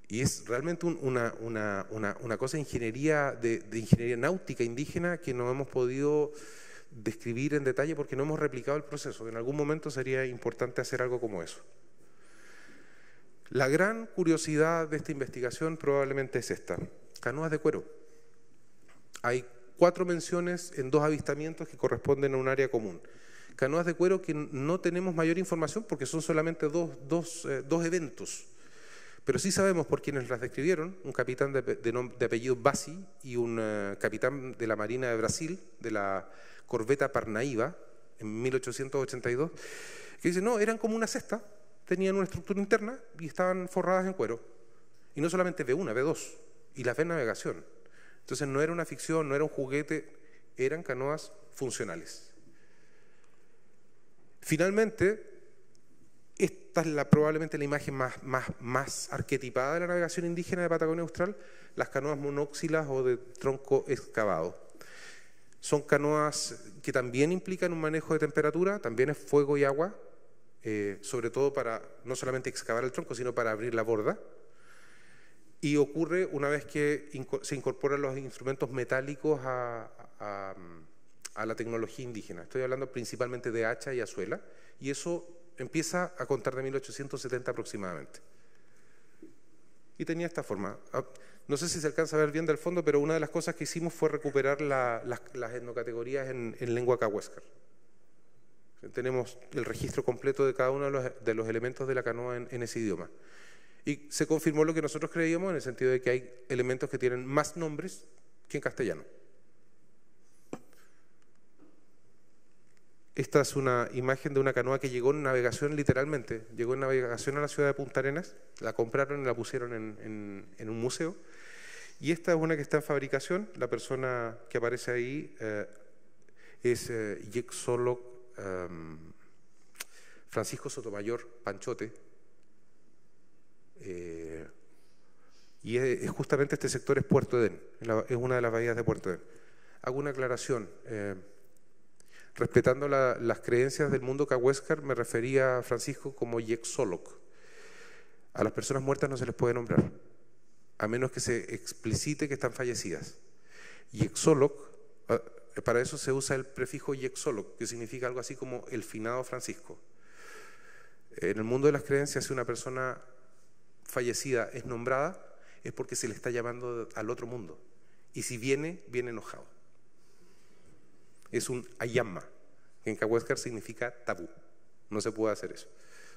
Y es realmente una, una, cosa de ingeniería, de, ingeniería náutica indígena que no hemos podido describir en detalle porque no hemos replicado el proceso. En algún momento sería importante hacer algo como eso. La gran curiosidad de esta investigación probablemente es esta. Canoas de cuero. Hay cuatro menciones en dos avistamientos que corresponden a un área común. Canoas de cuero que no tenemos mayor información porque son solamente dos, dos, eh, dos eventos pero sí sabemos por quienes las describieron, un capitán de, apellido Bassi y un eh, capitán de la Marina de Brasil, de la corbeta Parnaíba, en 1882, que dice, no, eran como una cesta, tenían una estructura interna y estaban forradas en cuero. Y no solamente B1, B2, y las B navegación. Entonces no era una ficción, no era un juguete, eran canoas funcionales. Finalmente, esta es la, probablemente la imagen más, más, más arquetipada de la navegación indígena de Patagonia Austral, las canoas monóxilas o de tronco excavado. Son canoas que también implican un manejo de temperatura, también es fuego y agua, eh, sobre todo para no solamente excavar el tronco, sino para abrir la borda. Y ocurre una vez que se incorporan los instrumentos metálicos a, a la tecnología indígena. Estoy hablando principalmente de hacha y azuela, y eso empieza a contar de 1870 aproximadamente. Y tenía esta forma. Ah, no sé si se alcanza a ver bien del fondo, pero una de las cosas que hicimos fue recuperar las, etnocategorías en, lengua cahuéscar. Tenemos el registro completo de cada uno de los, elementos de la canoa en, ese idioma. Y se confirmó lo que nosotros creíamos en el sentido de que hay elementos que tienen más nombres que en castellano. Esta es una imagen de una canoa que llegó en navegación literalmente, llegó en navegación a la ciudad de Punta Arenas, la compraron y la pusieron en, un museo. Y esta es una que está en fabricación, la persona que aparece ahí eh, es eh, em, Francisco Sotomayor Panchote, eh, y justamente este sector es Puerto Edén, es una de las bahías de Puerto Edén. Hago una aclaración. Eh, Respetando las creencias del mundo cahuéscar, me refería a Francisco como Yexoloc. A las personas muertas no se les puede nombrar, a menos que se explicite que están fallecidas. Yexoloc, ah, para eso se usa el prefijo Yexoloc, que significa algo así como el finado Francisco. En el mundo de las creencias, si una persona fallecida es nombrada, es porque se le está llamando al otro mundo. Y si viene, viene enojado es un ayama, que en Cahuéscar significa tabú. No se puede hacer eso.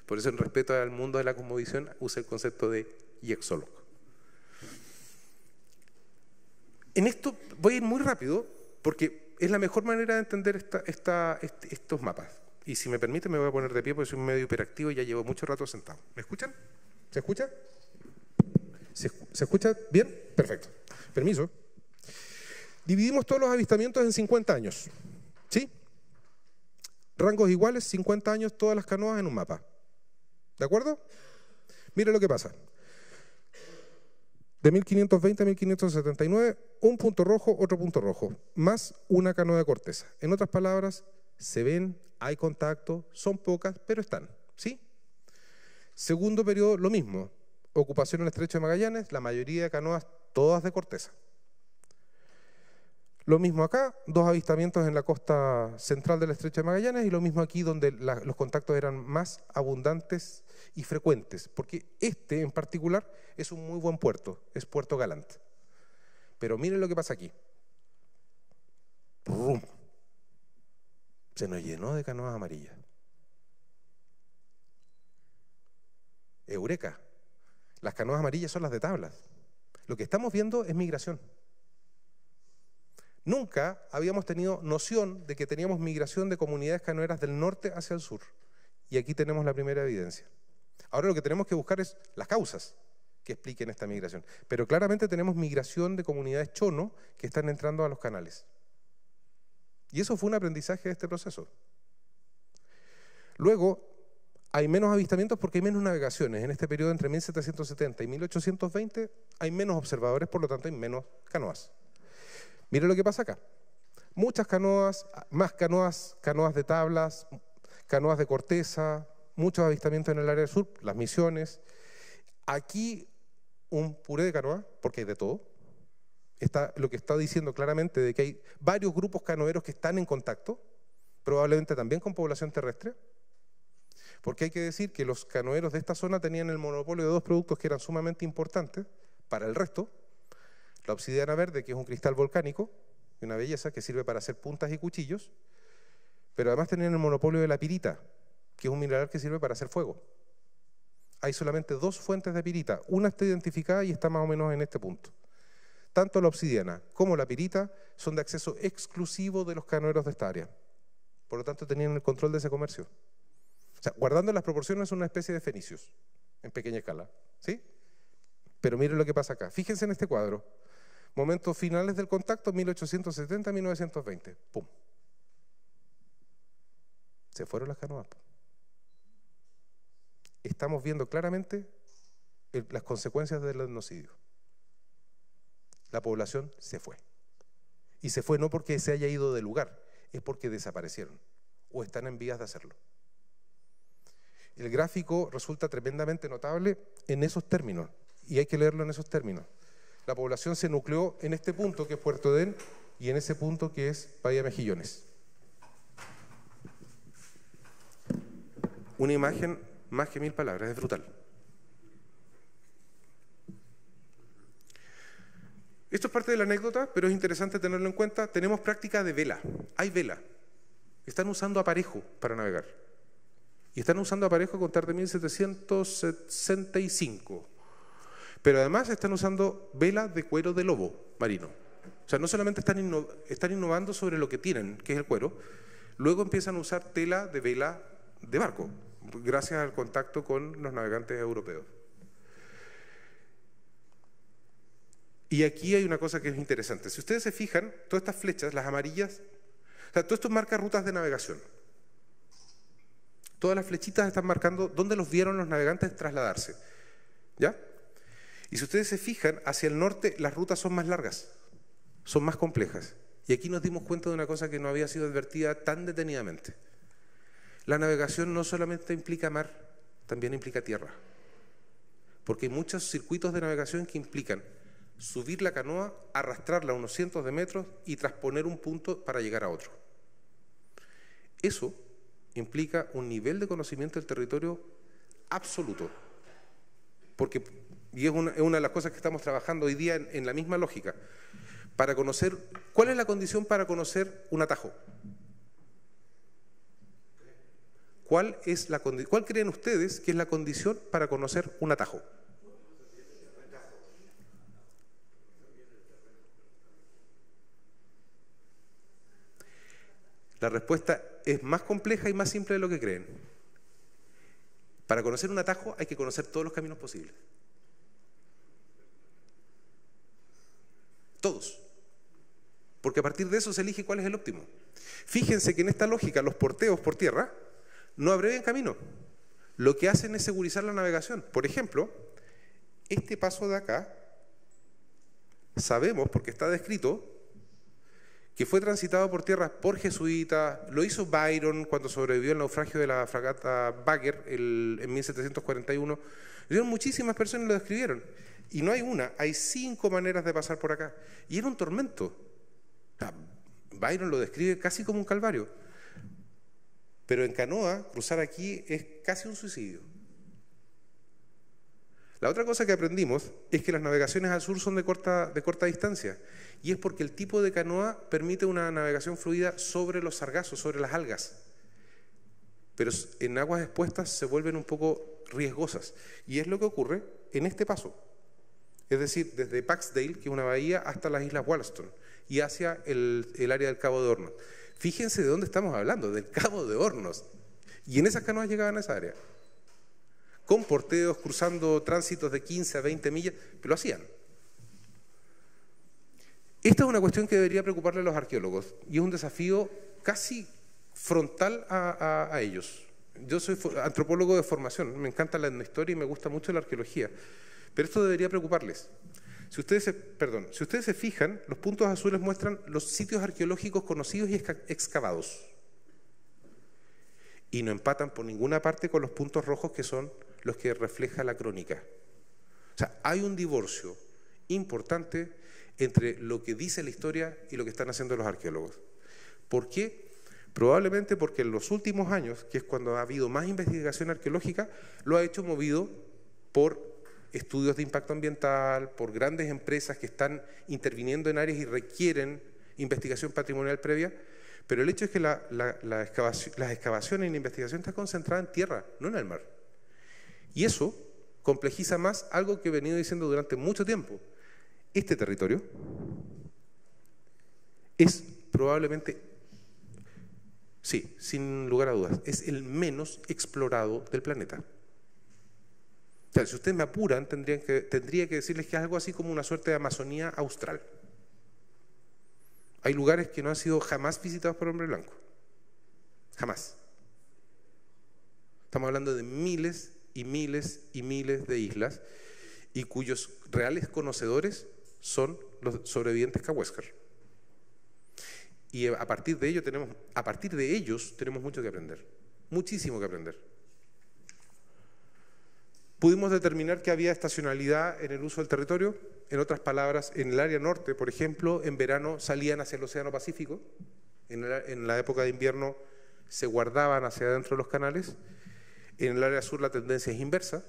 Por eso, en respeto al mundo de la cosmovisión, usa el concepto de yexólogo. En esto voy a ir muy rápido porque es la mejor manera de entender estos mapas. Y si me permite, me voy a poner de pie porque soy medio hiperactivo y ya llevo mucho rato sentado. ¿Me escuchan? ¿Se escucha? ¿Se, ¿Se escucha bien? Perfecto. Permiso. Dividimos todos los avistamientos en 50 años. ¿Sí? Rangos iguales, 50 años, todas las canoas en un mapa. ¿De acuerdo? Mire lo que pasa. De 1520 a 1579, un punto rojo, otro punto rojo, más una canoa de corteza. En otras palabras, se ven, hay contacto, son pocas, pero están. ¿Sí? Segundo periodo, lo mismo. Ocupación en el estrecho de Magallanes, la mayoría de canoas todas de corteza. Lo mismo acá, dos avistamientos en la costa central del estrecho de Magallanes y lo mismo aquí donde los contactos eran más abundantes y frecuentes, porque este en particular es un muy buen puerto, es Puerto Galante. Pero miren lo que pasa aquí. Se nos llenó de canoas amarillas. Eureka. Las canoas amarillas son las de tablas. Lo que estamos viendo es migración. Nunca habíamos tenido noción de que teníamos migración de comunidades canoeras del norte hacia el sur. Y aquí tenemos la primera evidencia. Ahora lo que tenemos que buscar es las causas que expliquen esta migración. Pero claramente tenemos migración de comunidades chono que están entrando a los canales. Y eso fue un aprendizaje de este proceso. Luego, hay menos avistamientos porque hay menos navegaciones. En este periodo entre 1770 y 1820 hay menos observadores, por lo tanto hay menos canoas. Mire lo que pasa acá. Muchas canoas, más canoas, canoas de tablas, canoas de corteza, muchos avistamientos en el área sur, las misiones. Aquí un puré de canoa, porque hay de todo. Está, lo que está diciendo claramente de que hay varios grupos canoeros que están en contacto, probablemente también con población terrestre. Porque hay que decir que los canoeros de esta zona tenían el monopolio de dos productos que eran sumamente importantes para el resto, la obsidiana verde, que es un cristal volcánico, una belleza que sirve para hacer puntas y cuchillos, pero además tenían el monopolio de la pirita, que es un mineral que sirve para hacer fuego. Hay solamente dos fuentes de pirita, una está identificada y está más o menos en este punto. Tanto la obsidiana como la pirita son de acceso exclusivo de los canoeros de esta área. Por lo tanto, tenían el control de ese comercio. Sea, guardando las proporciones, es una especie de fenicios, en pequeña escala. ¿Sí? Pero miren lo que pasa acá. Fíjense en este cuadro. Momentos finales del contacto, 1870-1920. ¡Pum! Se fueron las canoas. Estamos viendo claramente las consecuencias del etnocidio. La población se fue. Y se fue no porque se haya ido del lugar, es porque desaparecieron o están en vías de hacerlo. El gráfico resulta tremendamente notable en esos términos y hay que leerlo en esos términos la población se nucleó en este punto que es Puerto Edén y en ese punto que es Bahía Mejillones. Una imagen más que mil palabras, es brutal. Esto es parte de la anécdota, pero es interesante tenerlo en cuenta. Tenemos práctica de vela. Hay vela. Están usando aparejo para navegar. Y están usando aparejo a contar de 1765. Pero además están usando velas de cuero de lobo marino. O sea, no solamente están, innovando sobre lo que tienen, que es el cuero, luego empiezan a usar tela de vela de barco, gracias al contacto con los navegantes europeos. Y aquí hay una cosa que es interesante. Si ustedes se fijan, todas estas flechas, las amarillas, o sea, todo esto marca rutas de navegación. Todas las flechitas están marcando dónde los vieron los navegantes trasladarse. ¿Ya? Y si ustedes se fijan, hacia el norte las rutas son más largas, son más complejas. Y aquí nos dimos cuenta de una cosa que no había sido advertida tan detenidamente. La navegación no solamente implica mar, también implica tierra. Porque hay muchos circuitos de navegación que implican subir la canoa, arrastrarla unos cientos de metros y transponer un punto para llegar a otro. Eso implica un nivel de conocimiento del territorio absoluto. Porque y es una, de las cosas que estamos trabajando hoy día en, la misma lógica, para conocer, ¿cuál es la condición para conocer un atajo? ¿Cuál, es la, ¿Cuál creen ustedes que es la condición para conocer un atajo? La respuesta es más compleja y más simple de lo que creen. Para conocer un atajo hay que conocer todos los caminos posibles. Todos. Porque a partir de eso se elige cuál es el óptimo. Fíjense que en esta lógica los porteos por tierra no abrevian camino. Lo que hacen es segurizar la navegación. Por ejemplo, este paso de acá, sabemos, porque está descrito, que fue transitado por tierra por jesuitas, lo hizo Byron cuando sobrevivió el naufragio de la fragata Bagger en 1741. muchísimas personas lo describieron. Y no hay una, hay cinco maneras de pasar por acá. Y era un tormento. Byron lo describe casi como un calvario. Pero en canoa, cruzar aquí es casi un suicidio. La otra cosa que aprendimos es que las navegaciones al sur son de corta, de corta distancia. Y es porque el tipo de canoa permite una navegación fluida sobre los sargazos, sobre las algas. Pero en aguas expuestas se vuelven un poco riesgosas. Y es lo que ocurre en este paso. Es decir, desde Paxdale, que es una bahía, hasta las Islas Wollaston y hacia el, el área del Cabo de Hornos. Fíjense de dónde estamos hablando, del Cabo de Hornos. Y en esas canoas llegaban a esa área con porteos, cruzando tránsitos de 15 a 20 millas, pero lo hacían. Esta es una cuestión que debería preocuparle a los arqueólogos y es un desafío casi frontal a, ellos. Yo soy antropólogo de formación, me encanta la etnohistoria y me gusta mucho la arqueología, pero esto debería preocuparles. Si ustedes, se, perdón, si ustedes se fijan, los puntos azules muestran los sitios arqueológicos conocidos y excavados. Y no empatan por ninguna parte con los puntos rojos que son los que refleja la crónica. O sea, hay un divorcio importante entre lo que dice la historia y lo que están haciendo los arqueólogos. ¿Por qué? Probablemente porque en los últimos años, que es cuando ha habido más investigación arqueológica, lo ha hecho movido por estudios de impacto ambiental, por grandes empresas que están interviniendo en áreas y requieren investigación patrimonial previa, pero el hecho es que las excavaciones y la investigación están concentradas en tierra, no en el mar. Y eso complejiza más algo que he venido diciendo durante mucho tiempo. Este territorio es probablemente, sí, sin lugar a dudas, es el menos explorado del planeta. Si ustedes me apuran, que, tendría que decirles que es algo así como una suerte de Amazonía austral. Hay lugares que no han sido jamás visitados por hombre blanco. Jamás. Estamos hablando de miles y miles y miles de islas y cuyos reales conocedores son los sobrevivientes Cahuéscar. Y a partir de ello tenemos, a partir de ellos tenemos mucho que aprender, muchísimo que aprender. Pudimos determinar que había estacionalidad en el uso del territorio, en otras palabras, en el área norte, por ejemplo, en verano salían hacia el Océano Pacífico, en la, en la época de invierno se guardaban hacia adentro de los canales, en el área sur la tendencia es inversa,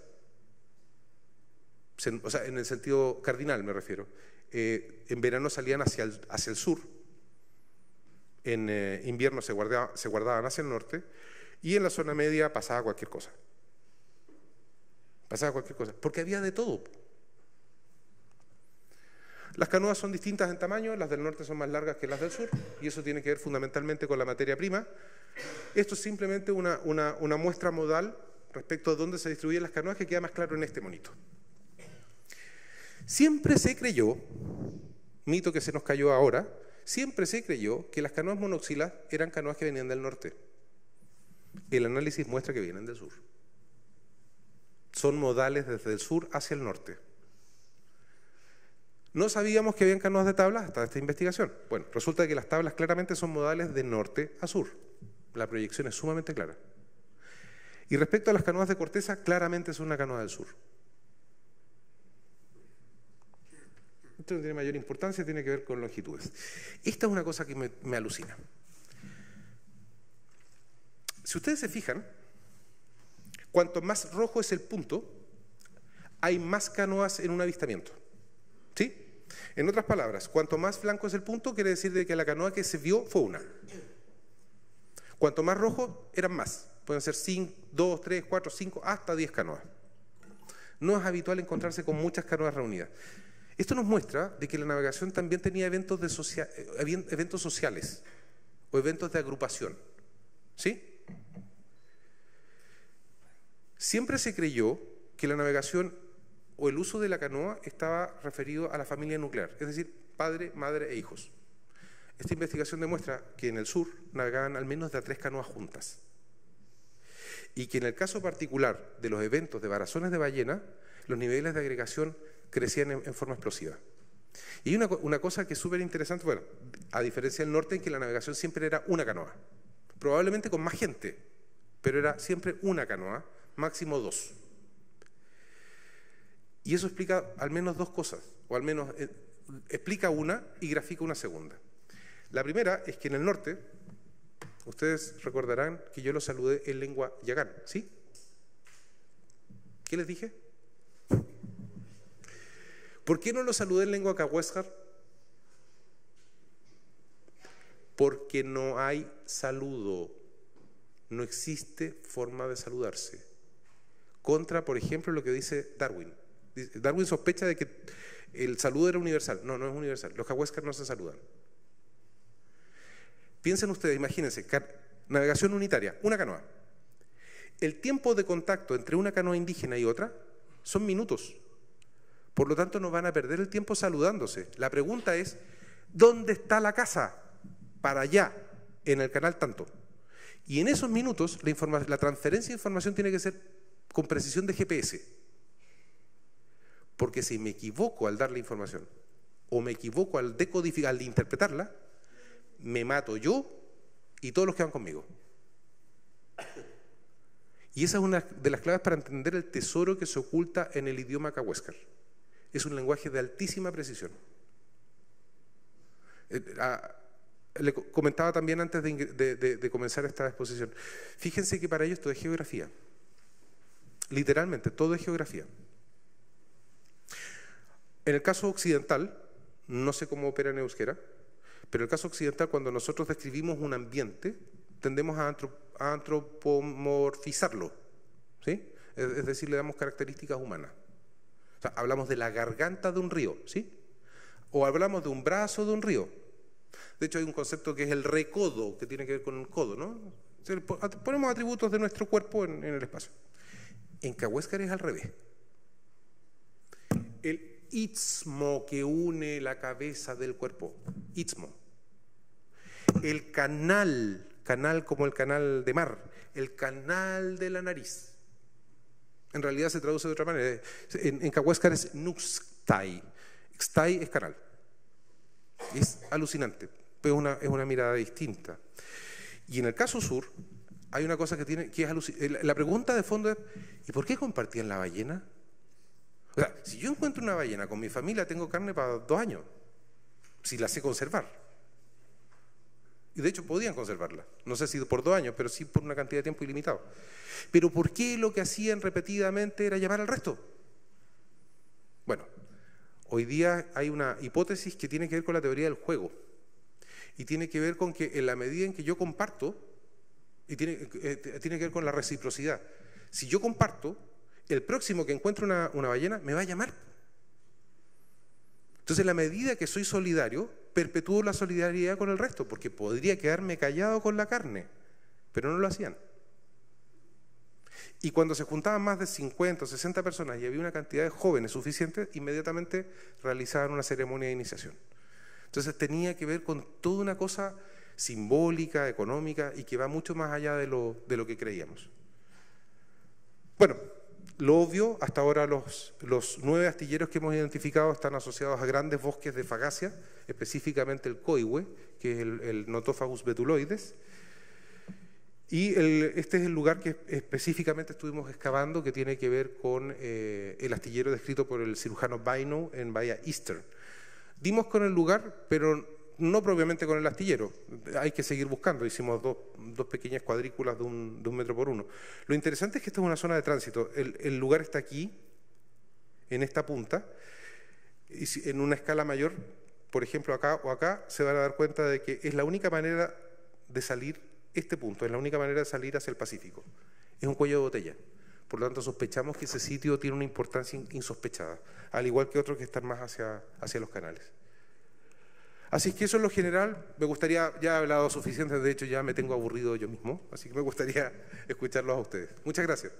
o sea, en el sentido cardinal me refiero. Eh, en verano salían hacia el, sur, en eh, invierno se, se guardaban hacia el norte, y en la zona media pasaba cualquier cosa. Pasaba cualquier cosa, porque había de todo. Las canoas son distintas en tamaño, las del norte son más largas que las del sur, y eso tiene que ver fundamentalmente con la materia prima. Esto es simplemente una, muestra modal respecto a dónde se distribuyen las canoas que queda más claro en este monito. Siempre se creyó, mito que se nos cayó ahora, siempre se creyó que las canoas monoxilas eran canoas que venían del norte. El análisis muestra que vienen del sur. Son modales desde el sur hacia el norte. No sabíamos que habían canoas de tablas hasta esta investigación. Bueno, resulta que las tablas claramente son modales de norte a sur. La proyección es sumamente clara. Y respecto a las canoas de corteza, claramente es una canoa del sur. Esto no tiene mayor importancia, tiene que ver con longitudes. Esta es una cosa que me alucina. Si ustedes se fijan, cuanto más rojo es el punto, hay más canoas en un avistamiento. En otras palabras, cuanto más blanco es el punto, quiere decir de que la canoa que se vio fue una. Cuanto más rojo, eran más. Pueden ser 5, 2, 3, 4, 5, hasta 10 canoas. No es habitual encontrarse con muchas canoas reunidas. Esto nos muestra de que la navegación también tenía eventos, eh, eventos sociales o eventos de agrupación. ¿Sí? Siempre se creyó que la navegación o el uso de la canoa estaba referido a la familia nuclear, es decir, padre, madre e hijos. Esta investigación demuestra que en el sur navegaban al menos de tres canoas juntas y que en el caso particular de los eventos de varazones de ballena, los niveles de agregación crecían en, forma explosiva. Y una, una cosa que es súper interesante, bueno, a diferencia del norte en que la navegación siempre era una canoa, probablemente con más gente, pero era siempre una canoa, máximo dos. Y eso explica al menos dos cosas, o al menos eh, explica una y grafica una segunda. La primera es que en el norte, ustedes recordarán que yo los saludé en lengua yagán, ¿sí? ¿Qué les dije? ¿Por qué no los saludé en lengua cahuéscar? Porque no hay saludo, no existe forma de saludarse. Contra, por ejemplo, lo que dice Darwin. Darwin sospecha de que el saludo era universal. No, no es universal. Los cahuéscar no se saludan. Piensen ustedes, imagínense, navegación unitaria, una canoa. El tiempo de contacto entre una canoa indígena y otra son minutos. Por lo tanto, no van a perder el tiempo saludándose. La pregunta es, ¿dónde está la casa? Para allá, en el canal tanto. Y en esos minutos, la transferencia de información tiene que ser con precisión de GPS. Porque si me equivoco al dar la información o me equivoco al decodificar, al interpretarla, me mato yo y todos los que van conmigo. Y esa es una de las claves para entender el tesoro que se oculta en el idioma cahuéscar. Es un lenguaje de altísima precisión. Eh, ah, le comentaba también antes de, comenzar esta exposición. Fíjense que para ellos todo es geografía. Literalmente, todo es geografía. En el caso occidental, no sé cómo opera en euskera, pero en el caso occidental, cuando nosotros describimos un ambiente, tendemos a, antropomorfizarlo, ¿sí? Es, decir, le damos características humanas. O sea, hablamos de la garganta de un río, ¿sí? O hablamos de un brazo de un río. De hecho, hay un concepto que es el recodo, que tiene que ver con el codo, ¿no? Ponemos atributos de nuestro cuerpo en, en el espacio. En Cahuéscar es al revés. El istmo que une la cabeza del cuerpo. Istmo. El canal, canal como el canal de mar, el canal de la nariz. En realidad se traduce de otra manera. En, en es nuxtai. Xtai es canal. Es alucinante, pero una, es una mirada distinta. Y en el caso sur, hay una cosa que tiene que es alucinante. La pregunta de fondo es: ¿y por qué compartían la ballena? O sea, si yo encuentro una ballena con mi familia, tengo carne para dos años, si la sé conservar. Y de hecho podían conservarla. No sé si por dos años, pero sí por una cantidad de tiempo ilimitado. Pero ¿por qué lo que hacían repetidamente era llamar al resto? Bueno, hoy día hay una hipótesis que tiene que ver con la teoría del juego. Y tiene que ver con que en la medida en que yo comparto, y tiene, eh, tiene que ver con la reciprocidad. Si yo comparto, el próximo que encuentre una, ballena me va a llamar. Entonces, en la medida que soy solidario, perpetúo la solidaridad con el resto, porque podría quedarme callado con la carne, pero no lo hacían. Y cuando se juntaban más de 50 o 60 personas y había una cantidad de jóvenes suficiente, inmediatamente realizaban una ceremonia de iniciación. Entonces tenía que ver con toda una cosa simbólica, económica y que va mucho más allá de lo, de lo que creíamos. Bueno, lo obvio, hasta ahora los, nueve astilleros que hemos identificado están asociados a grandes bosques de fagacia, específicamente el coihue, que es el, el Notophagus betuloides. Y este es el lugar que específicamente estuvimos excavando, que tiene que ver con eh, el astillero descrito por el cirujano Baino en Bahía Eastern. Dimos con el lugar, pero no propiamente con el astillero, hay que seguir buscando, hicimos dos, pequeñas cuadrículas de un, metro por uno. Lo interesante es que esta es una zona de tránsito, el, lugar está aquí, en esta punta, y en una escala mayor, por ejemplo acá o acá, se van a dar cuenta de que es la única manera de salir, este punto, es la única manera de salir hacia el Pacífico, es un cuello de botella. Por lo tanto, sospechamos que ese sitio tiene una importancia insospechada, al igual que otros que están más hacia los canales. Así que eso en lo general, me gustaría, ya he hablado suficiente, de hecho ya me tengo aburrido yo mismo, así que me gustaría escucharlos a ustedes. Muchas gracias.